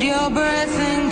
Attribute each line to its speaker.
Speaker 1: Your breath and